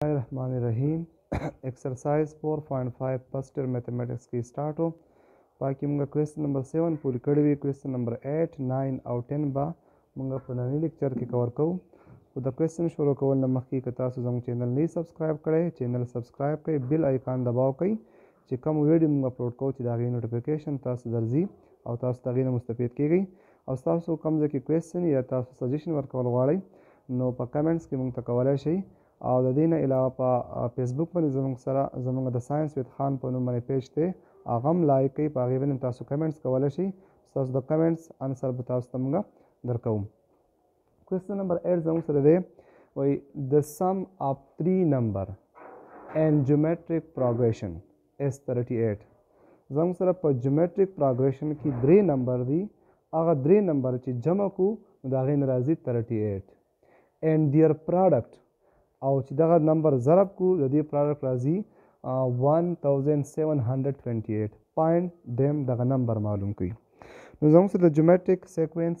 الله الرحمن الرحیم ایکسرسایز 4.5 فرسټ ایئر میتھمیټکس کې سٹارټ وو پاکي موږ کوېسچن نمبر 7 پوری کړی وی کوېسچن نمبر 8 9 او 10 با موږ په نننی لیکچر کې کور کوو خو د کوېسچن شروع کول نه مخکې که تاسو زموږ چینل نه سبسکرایب کړی چینل سبسکرایب کړئ بیل آیکان دباو کړئ چې کوم ویډیو موږ اپلوډ کوو چې د هغې نوټیفیکیشن تاسو درځي او تاسو د هغې نه مستفید کیږئ او تاسو کوم ځای کې کوېسچن یا تاسو سجیشن ورکول غواړئ نو په کمنټس کې موږ ته کولی شئ او د دې نه علاوه په فیسبوک باندې زموږ سره زموږ د ساينس ویت خان په نوم باندې پیج دی هغه هم لایک کړئ په هغې باندې تاسو کمنټس کولی شئ ستاسو د کمنټس انسر به تاسو ته موږ درکوو کوېسچن نمبر 8 زموږ سره دی وایي د سم اف 3 نمبر ان جیومټریک پروګریشن اس 38 زموږ سره په جیومټریک پروګریشن کې درې نمبر دي هغه درې نمبر چې جمع کو نو د هغې نه راځي 38 اینډ دیئر پراډکټ او چې دغه نمبر ضرب کو د دې پراډکټ راځي 1728 پوینټ دیم دغه نمبر معلوم کړي نو زموږ سره د جیومټریک سیکوینس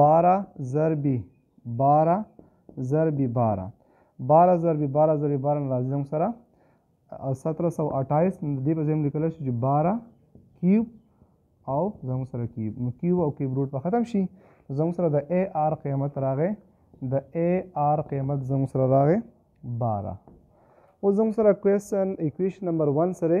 بارا ضربی بارا ضربی بارا بارا ضربی بارا ضربی بارا نه راځي زموږ سره 1728 نو دې په ځای لیکل شي چې بارا کیوب او زموږ سره کیوب نو کیوب او کیوب روټ په ختم شي زموږ سره د ای آر قیمت راغی د ای آر قیمت زموږ سره راغی 12 اوس زموږ سره کوېشن ایکویشن نمبر 1 سره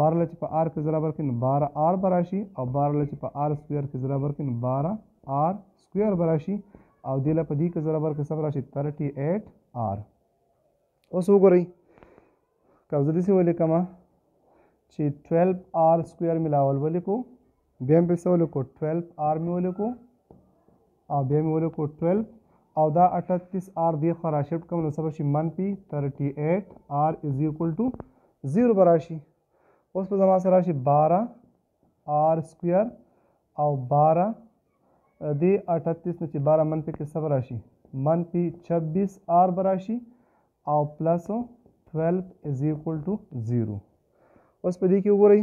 بار له چې په آر کې ضرب ورکړي نو بار آر به راشي او بار له چې په آر سکویر کې ضرب ورکړي نو بار آر سکویر به راشي او دې له په دې کې ضرب ورکړي څه به راشي ترټي ایټ آر اوس وګورئ که زه داسې ولیکم چې 12 آر سکویر مې لاول ولیکو بیا مې څه ولیکو ټویلف آر مې ولیکو او بیا مې ولیکو ټویلف او دا اټتیس آر دې خوا راشفټ کوم نو څه به شي منفي تھرټي ایټ آر از ایکول ټو زیرو به راشي اوس به زما سره راشي باره آر سکویر او باره دې اټتیس نه چې باره منفي کې څه به راشي منفي چبیس آر به راشي او پلس ټویلف از ایکول ټو زیرو اوس په دې کې وګورئ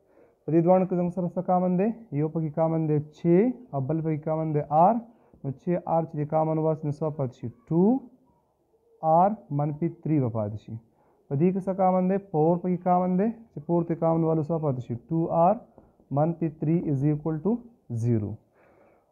په دې دواړو کې زموږ سره څه کامن دی یو پکې کامن دی چې او بل پکې کامن دی آر نو چې آر چې کامن واس نو څه پاتې شي ټو آر منفي تری به پاتې شي په دې کې څه کامن دی فور پکې کامن دی چې فور ته کامن والو څه پاتې شي ټو آر منفي تری از ایکول ټو زیرو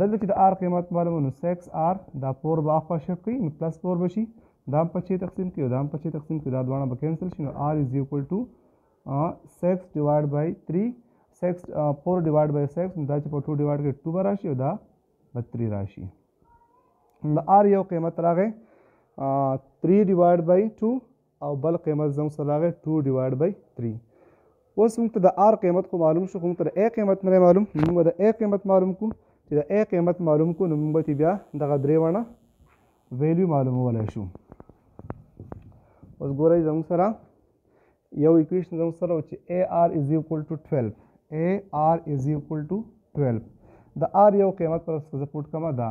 دلته چې د آر قیمت معلومه نو سیکس آر دا پور به اخوا شفټ کوي نو پلس پور به شي دا هم پچې تقسیم کړي او دا هم پچې تقسیم کړي دا دواړه به کینسل شي نو آر از ایکول ټو سیکس ډیوایډ بای تھری سیکس پور ډیوایډ بای سیکس نو دا چې په ټو ډیوایډ کړي ټو به راشي او دا به تھری راشي نو د آر یو قیمت راغی تھری ډیوایډ بای ټو او بل قیمت زموږ سره راغی ټو ډیوایډ بای تھري اوس موږ ته د آر قیمت خو معلوم شو خو موږ ته د اې قیمت نه معلوم موږ به د اې قیمت معلوم کړو چې د اې قیمت معلوم کړو نو موږ به بیا دغه درې وړه ویلیو معلومولی شو اوس ګورئ زموږ سره یو ایکویشن زموږ سره و چې اے آر از ایکول ټو 12 اے آر از ایکول ټو 12 د آر یو قیمت پر سپوټ کما دا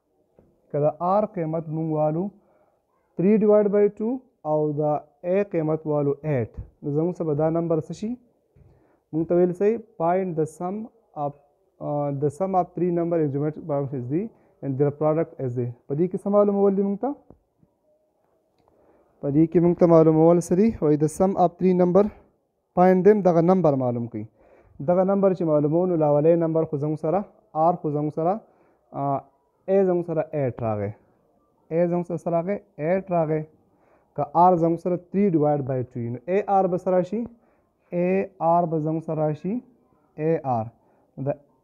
که د آر قیمت مونږ والو 3 ډیوایډ بای 2 او د ای قیمت والو 8 نو زموږ څخه به دا نمبر څه شي مونږ ته ویل سي فایند د سم اپ د سم اپ 3 نمبر ان جیومیټرک پرابلم از دی and their product as a په دې کې څه معلومول دي موږ ته په دې کې موږ ته معلومول څه دي وایي د سم اپ 3 نمبر پاین دیم دغه نمبر معلوم کړئ دغه نمبر چې معلومو نو لاولې نمبر خو زموږ سره آر خو زموږ سره ای زموږ سره ایټ راغی ای زموږ سره راغی ایټ راغی که آر زموږ سره تھری ډیوایډ بای ټو نو ای آر به سره شي ای آر به زموږ سره راشي ای آر د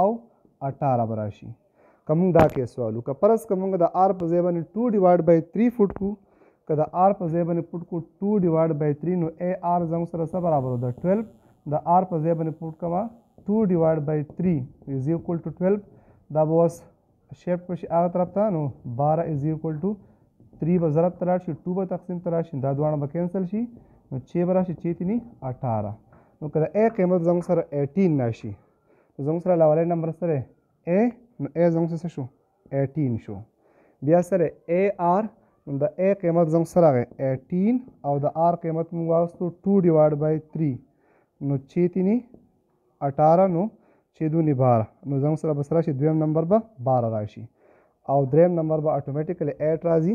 او 18 به راشي که موږ دا کیس والو که پرس که موږ د آر په ځای باندې 2 ډیوایډ بای 3 فوټ کو که د آر په ځای باندې پټ کو 2 ډیوایډ بای 3 نو ای آر زموږ سره څه برابر ده 12 د آر په ځای باندې پټ کما 2 ډیوایډ بای 3 از ایکوال ټو 12 دا به اوس شیفټ وشي هغه طرف ته نو 12 از ایکوال ټو 3 به ضرب ته لاړ شي 2 به تقسیم ته راشي دا دواړه به کینسل شي نو چې به راشي چې تینی 18 نو که د ای قیمت زموږ سره 18 راشي نو زموږ سره لاولی نمبر سره ای نو ای زموږ څه شو 18 شو بیا سره ای آر نو د ای قیمت زموږ سره راغی 18 او د آر قیمت موږ واغستو 2 ډیوایډ بای 3 نو چې تینی 18 نو چې دونی 12 نو زموږ سره بسره شي دویم نمبر به 12 راشي او دریم نمبر به اتوماتیکلی 8 راځي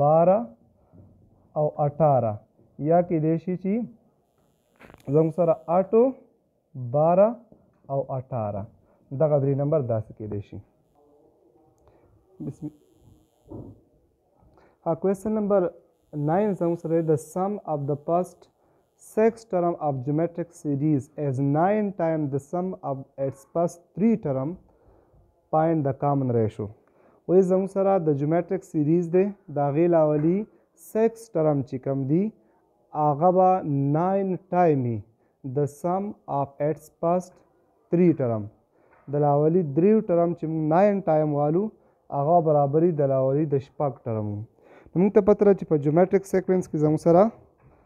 باره او اټاره یا کېدای شي چې زموږ سره اټو باره او اټاره دغه درې نمبر داسې کېدای شي بسم ها کوېشن نمبر 9 زموږ سره د سم اف د پاست سکس ټرم اف جیومټریک سیریز ایز 9 ټایم د سم اف اټس پاست 3 ټرم پاینټ د کامن ریشو اوس زموږ سره د جومټریک سیریز دی د هغې لاولي سکس ټرم چې کوم دي هغه به ناین ټایمي د سم آف ایټس پسټ تری ټرم د لاولي دریو ټرم چې موږ ناین ټایم والو هغه برابري د لاولي د شپږ ټرمو نو موږ ته پته ده چې په جومټریک سیکوینس کې زموږ سره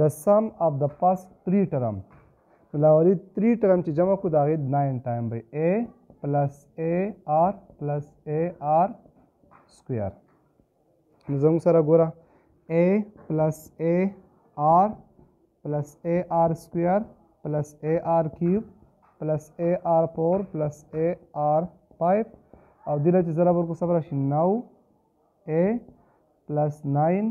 د سم اف د پس تری ټرم نو لاولی تری ټرم چې جمع کو داغی ناین ټایم بی ای پلس ای آر پلس ای آر سکویر نو زموږ سره ګوره ای پلس ای آر پلس ای آر سکویر پلس ای آر کیوب پلس ای آر فور پلس ای آر فایف او دله چې ضرب ورکو صبر شي نو ای پلس ناین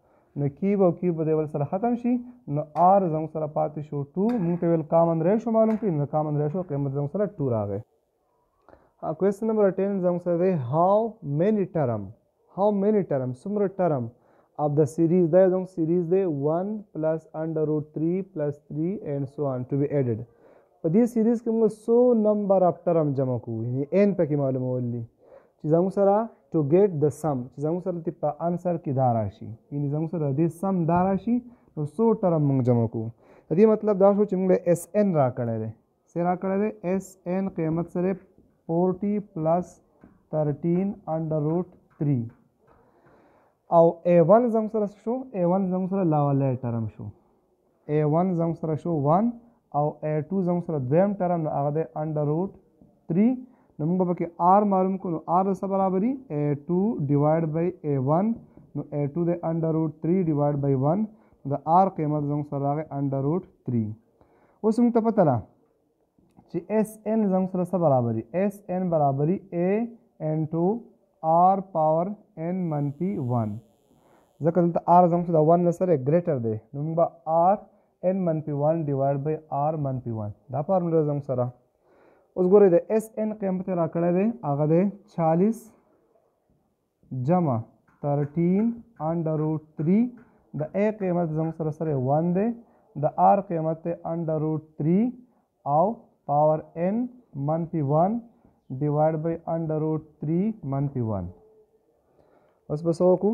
نو کیوب او کیوب به د بل سره ختم شي نو آر زموږ سره پاتې شو ټو موږ ته ویل کامن ریشو معلوم کړي نو کامن ریشو قیمت زموږ سره ټو راغی کوېسچن نمبر ټین زموږ سره دی هاو مینی ټرم هاو مینی ټرم څومره ټرم of the series دا زموږ سیریز دی 1 پلس انډر روټ 3 پلس 3 اینډ سو آن ټو بی ایډډ په دې سیریز کې موږ څو نمبر اف ټرم جمع کوو یعنی ان پکې معلومول دي چې زموږ سره ټو ګیټ د سم چې زموږ سره دې په انسر کې دا راشي یعنی زموږ سره دې سم دا راشي نو څو ټرم موږ جمع کوو د دې مطلب دا شو چې موږ اس ان را کړی دی څه را کړی دی اس ان قیمت سره 40 پلس 13 انډر روټ 3 او A1 زموږ سره شو A1 زموږ سره لاولی ټرم شو اې ون زموږ سره شو ون او اې ټو زموږ سره دویم ټرم نو هغه دی انډر روټ تھري نو موږ به پکې آر معلوم کړو نو آر د څه برابري اې ټو ډیوایډ بای اې ون نو اې ټو دی انډر روټ تھري ډیوایډ بای ون نو د آر قیمت زموږ سره راغی انډر روټ تھري اوس موږ ته پته ده چې اس ان زموږ سره څه برابري اس ان برابري ا ان ټو آر پاور ان منفي ون ځکه دلته آر زموږ سره د ون نه سره ګریټر دی نو موږ به آر ان منفي ون ډیوایډ بای آر منفي ون دا فارموله ده زموږ سره اوس ګورئ د اس ان قیمت یې راکړی دی هغه دی چالیس جمع، ترټین انډر روټ تري، د A قیمت زموږ سره سره ون دی، د R قیمت دی انډر روټ تري او پاور N منفي ون ډیوایډ بای انډر روټ تري منفي ون. اوس به څه وکړو؟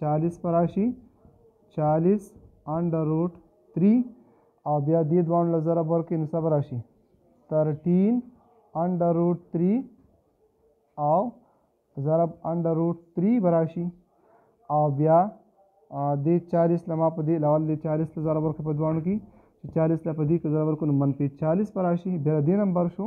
چالیس به راشي چالیس انډر روټ تھري او بیا دې دواړو له ضرب ورکړي نو څه به راشي ترټین انډر روټ تھري او ضرب انډر روټ تھري به راشي او بیا دې چالیس له ما په دې لاول دې چالیس له ضرب ورکړي په دواړو کې چې چالیس له په دې کې ضرب ورکړو نو منفي چالیس به راشي بیا دې نمبر شو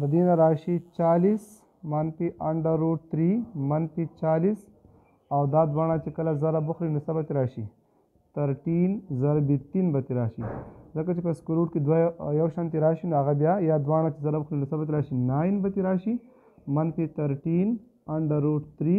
د دې نه راشي چالیس منفي انډر روټ تري منفي چالیس او دا دواړه چې کله ضرب وخوري نو څه به ترې راشي ترټین ضرب تین به ترې راشي ځکه چې په سکویر روټ کې دوه یو شان ترې راشي نو هغه بیا یا دواړه چې ضرب وخوري نو څه به ترې راشي ناین به ترې راشي منفي ترټین انډر روټ تري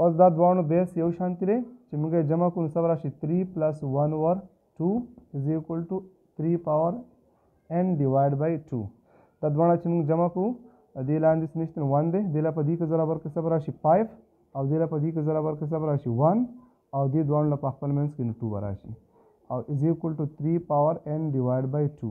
اوس دا دواړو بیس یو شان تیرې چې موږ یې جمع کړو سره شي 3 پلس 1 اوور 2 از ایکوال ټو 3 پاور n ډیوایډ بای 2 دا دواړه چې موږ جمع کړو دې لاندې څه نشته 1 دی دې لا په دې کې ضرب ورکړه سره راشي 5 او دې لا په دې کې ضرب ورکړه سره راشي 1 او دې دواړو لا په خپل منځ کې 2 راشي او از ایکوال ټو 3 پاور n ډیوایډ بای 2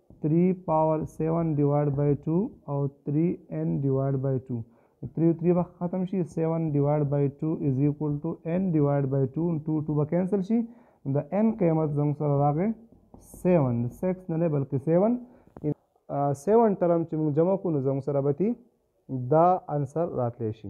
تری پاور سیون ډیوایډ بای ټو او تری این ډیوایډ بای ټو تری تری به ختم شي سیون ډیوایډ بای ټو از ایکول ټو این ډیوایډ بای ټو ټو ټو به کینسل شي د این قیمت زموږ سره راغی سیون سیکس نه دی بلکې سیون سیون ټرم چې موږ جمع کړو نو زموږ سره به دا انسر راتلی شي